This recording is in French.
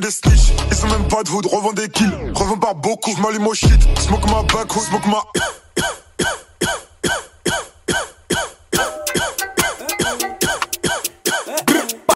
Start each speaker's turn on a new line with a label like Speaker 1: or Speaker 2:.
Speaker 1: des snitch. Ils sont même pas de hood, revends des kills. Revends pas beaucoup, je m'allume au shit. Smoke ma back, smoke ma.